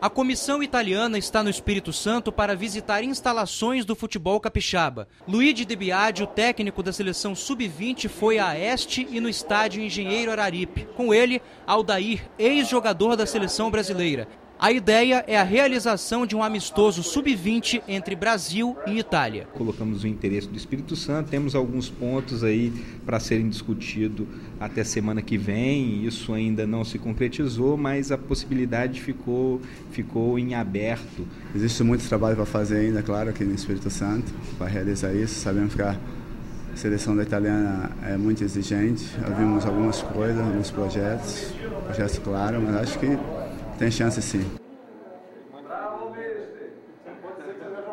A comissão italiana está no Espírito Santo para visitar instalações do futebol capixaba. Luigi De Biagi, o técnico da seleção sub-20, foi a Este e no estádio Engenheiro Araripe. Com ele, Aldair, ex-jogador da seleção brasileira. A ideia é a realização de um amistoso sub-20 entre Brasil e Itália. Colocamos o interesse do Espírito Santo, temos alguns pontos aí para serem discutidos até semana que vem. Isso ainda não se concretizou, mas a possibilidade ficou, ficou em aberto. Existe muito trabalho para fazer ainda, claro, aqui no Espírito Santo, para realizar isso. Sabemos que a seleção da italiana é muito exigente. Vimos algumas coisas, alguns projetos, projetos claros, mas acho que tem chance sim.